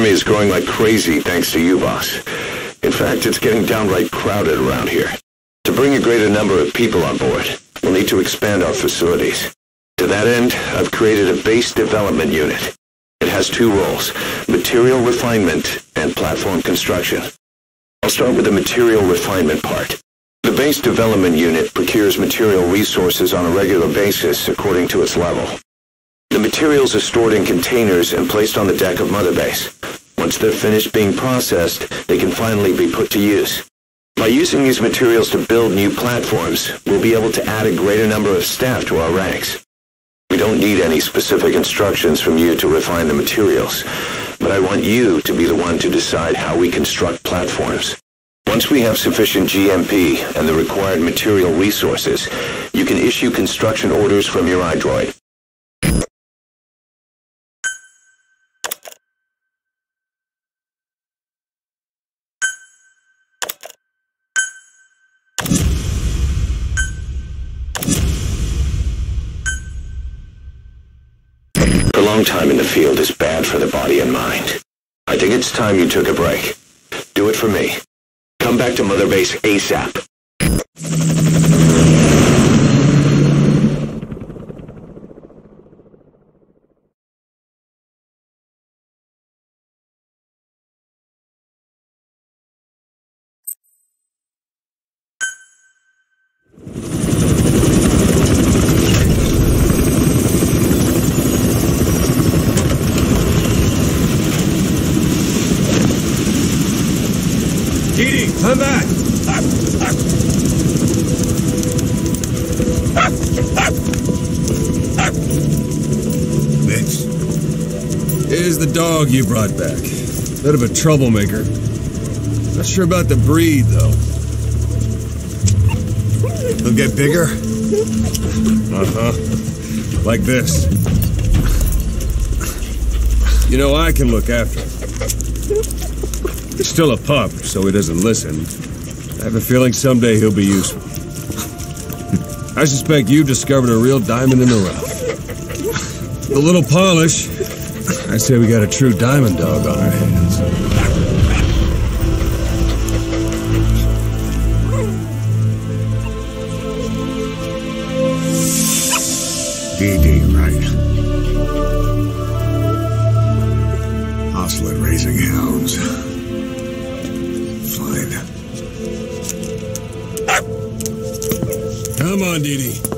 army is growing like crazy thanks to you, boss. In fact, it's getting downright crowded around here. To bring a greater number of people on board, we'll need to expand our facilities. To that end, I've created a base development unit. It has two roles, material refinement and platform construction. I'll start with the material refinement part. The base development unit procures material resources on a regular basis according to its level. The materials are stored in containers and placed on the deck of Mother Base. Once they're finished being processed, they can finally be put to use. By using these materials to build new platforms, we'll be able to add a greater number of staff to our ranks. We don't need any specific instructions from you to refine the materials, but I want you to be the one to decide how we construct platforms. Once we have sufficient GMP and the required material resources, you can issue construction orders from your iDroid. Prolonged time in the field is bad for the body and mind. I think it's time you took a break. Do it for me. Come back to Mother Base ASAP. DD, come back! Mitch, here's the dog you brought back. Bit of a troublemaker. Not sure about the breed, though. He'll get bigger? Uh-huh. Like this. You know, I can look after him. He's still a pup, so he doesn't listen. I have a feeling someday he'll be useful. I suspect you've discovered a real diamond in the rough. A little polish, I say we got a true diamond dog on our hands. DD, right. Hostile raising hounds. Come on, DD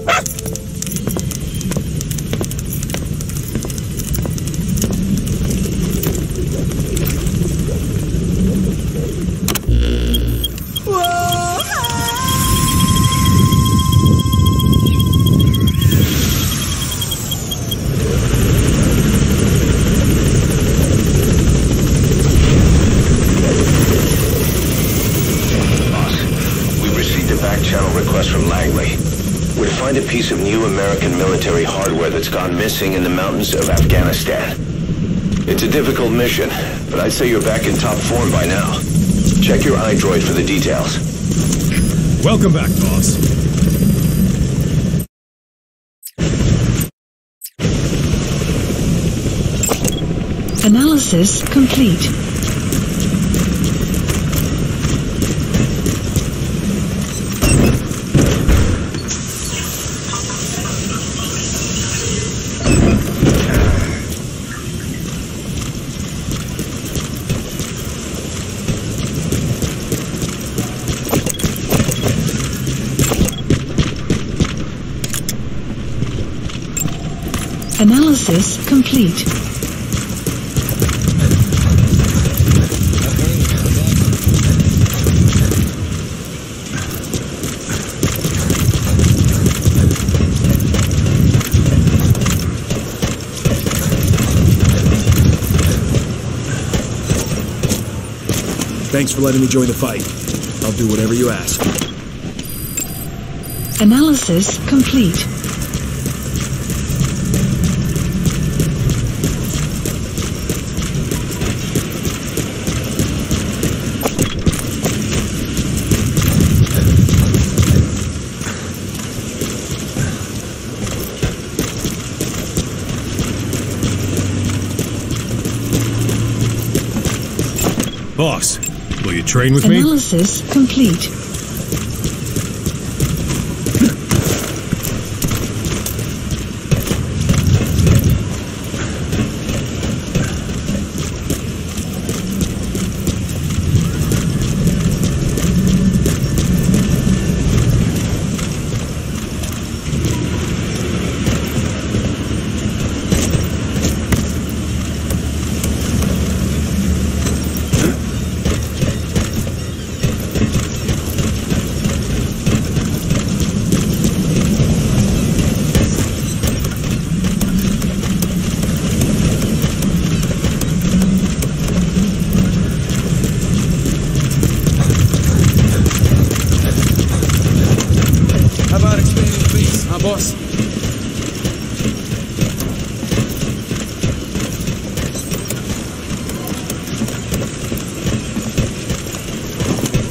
we received a back channel request from Langley. We're to find a piece of new American military hardware that's gone missing in the mountains of Afghanistan. It's a difficult mission, but I'd say you're back in top form by now. Check your iDroid for the details. Welcome back, boss. Analysis complete. Analysis complete. Thanks for letting me join the fight. I'll do whatever you ask. Analysis complete. Boss, will you train with me? Analysis complete. How about expanding the base, huh, boss?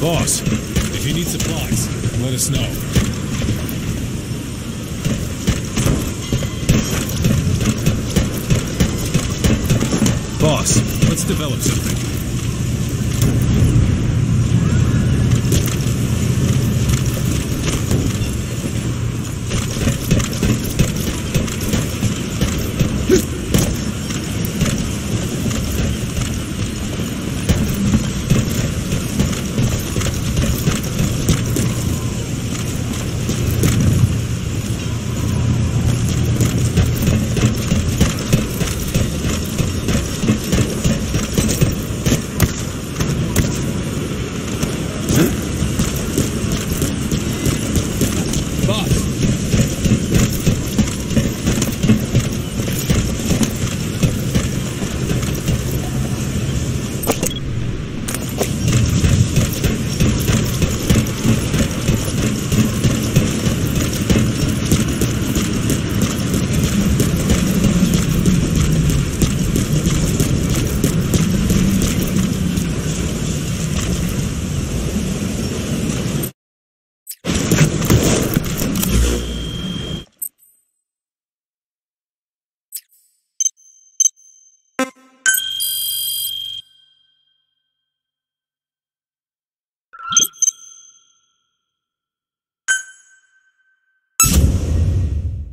Boss, if you need supplies, let us know. Boss, let's develop something.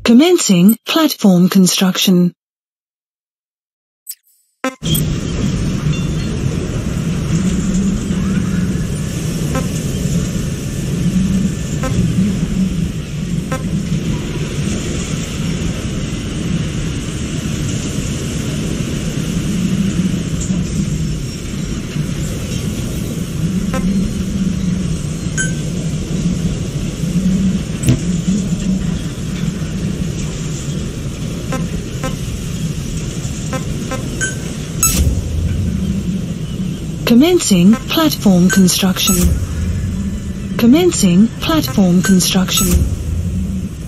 Commencing platform construction. Commencing platform construction. Commencing platform construction.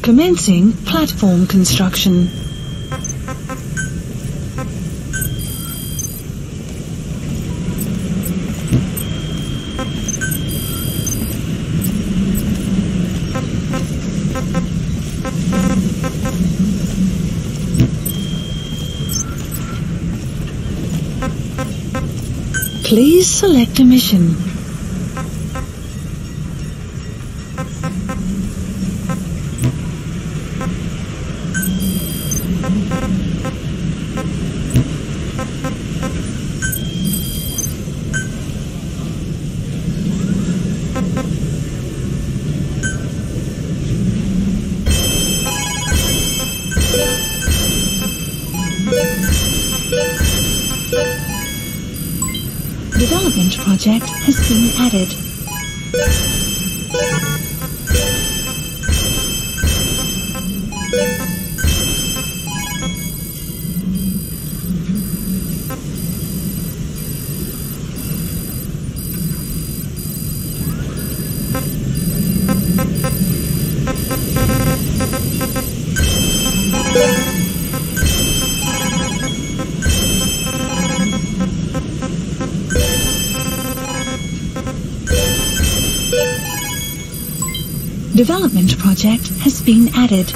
Commencing platform construction. Please select a mission. Project has been added. Development project has been added.